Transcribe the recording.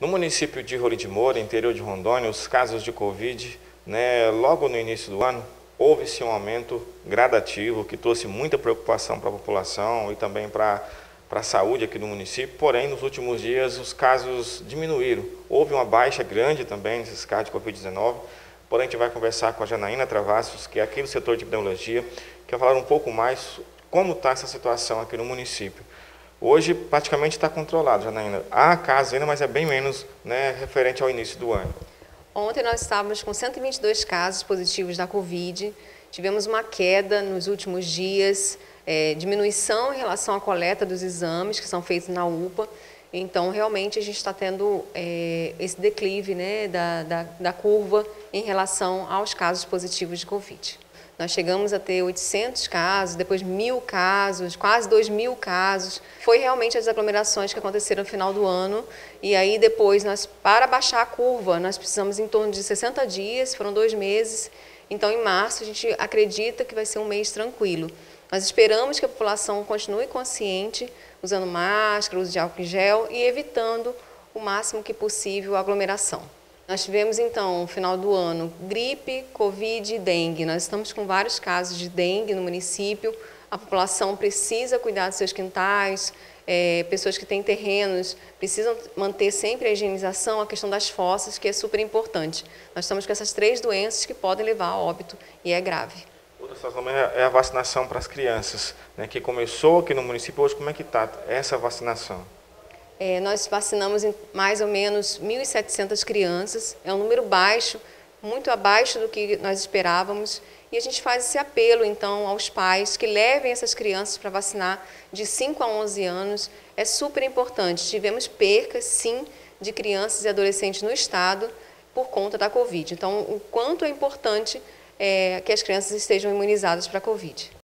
No município de Rolim de Moura, interior de Rondônia, os casos de Covid, né, logo no início do ano, houve-se um aumento gradativo que trouxe muita preocupação para a população e também para para a saúde aqui no município, porém, nos últimos dias os casos diminuíram. Houve uma baixa grande também nesses casos de Covid-19, porém a gente vai conversar com a Janaína Travassos, que é aqui do setor de epidemiologia, que vai falar um pouco mais como está essa situação aqui no município. Hoje praticamente está controlado, Janaína. Há casos ainda, mas é bem menos né, referente ao início do ano. Ontem nós estávamos com 122 casos positivos da Covid. Tivemos uma queda nos últimos dias, é, diminuição em relação à coleta dos exames que são feitos na UPA. Então, realmente, a gente está tendo é, esse declive né, da, da, da curva em relação aos casos positivos de Covid. Nós chegamos a ter 800 casos, depois mil casos, quase 2 mil casos. Foi realmente as aglomerações que aconteceram no final do ano. E aí depois, nós, para baixar a curva, nós precisamos em torno de 60 dias, foram dois meses. Então, em março, a gente acredita que vai ser um mês tranquilo. Nós esperamos que a população continue consciente, usando máscara, uso de álcool em gel e evitando o máximo que possível a aglomeração. Nós tivemos então, no final do ano, gripe, covid e dengue. Nós estamos com vários casos de dengue no município. A população precisa cuidar dos seus quintais, é, pessoas que têm terrenos precisam manter sempre a higienização, a questão das fossas, que é super importante. Nós estamos com essas três doenças que podem levar a óbito e é grave. Outra situação é a vacinação para as crianças, né, que começou aqui no município. Hoje, como é que está essa vacinação? É, nós vacinamos mais ou menos 1.700 crianças, é um número baixo, muito abaixo do que nós esperávamos. E a gente faz esse apelo, então, aos pais que levem essas crianças para vacinar de 5 a 11 anos. É super importante. Tivemos percas, sim, de crianças e adolescentes no estado por conta da Covid. Então, o quanto é importante é, que as crianças estejam imunizadas para a Covid.